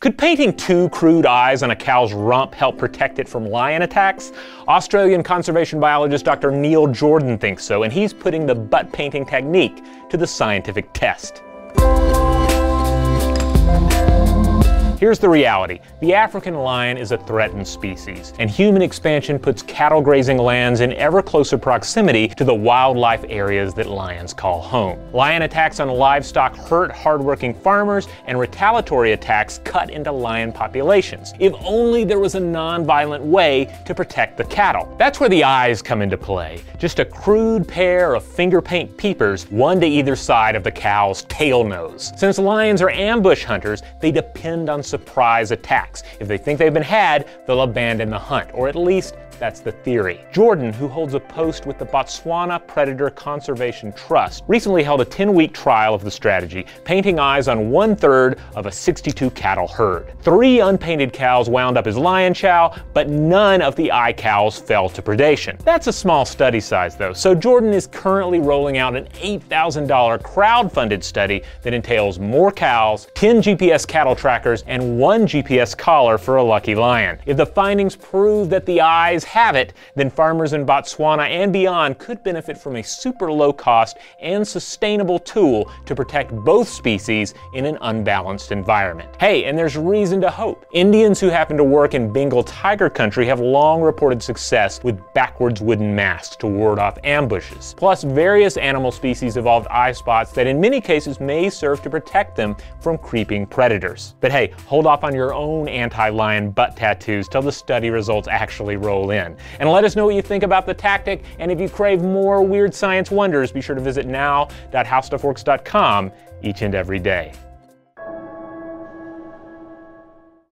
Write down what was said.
Could painting two crude eyes on a cow's rump help protect it from lion attacks? Australian conservation biologist Dr. Neil Jordan thinks so, and he's putting the butt painting technique to the scientific test. Here's the reality. The African lion is a threatened species, and human expansion puts cattle grazing lands in ever closer proximity to the wildlife areas that lions call home. Lion attacks on livestock hurt hardworking farmers, and retaliatory attacks cut into lion populations. If only there was a non-violent way to protect the cattle. That's where the eyes come into play. Just a crude pair of finger paint peepers, one to either side of the cow's tail nose. Since lions are ambush hunters, they depend on surprise attacks. If they think they've been had, they'll abandon the hunt, or at least that's the theory. Jordan, who holds a post with the Botswana Predator Conservation Trust, recently held a 10-week trial of the strategy, painting eyes on one-third of a 62 cattle herd. Three unpainted cows wound up as lion chow, but none of the eye cows fell to predation. That's a small study size though, so Jordan is currently rolling out an $8,000 crowd-funded study that entails more cows, 10 GPS cattle trackers, and one GPS collar for a lucky lion. If the findings prove that the eyes have it, then farmers in Botswana and beyond could benefit from a super low cost and sustainable tool to protect both species in an unbalanced environment. Hey, and there's reason to hope. Indians who happen to work in Bengal tiger country have long reported success with backwards wooden masks to ward off ambushes. Plus, various animal species evolved eye spots that in many cases may serve to protect them from creeping predators. But hey, hold off on your own anti-lion butt tattoos till the study results actually roll in. And let us know what you think about the tactic, and if you crave more weird science wonders, be sure to visit now.howstuffworks.com each and every day.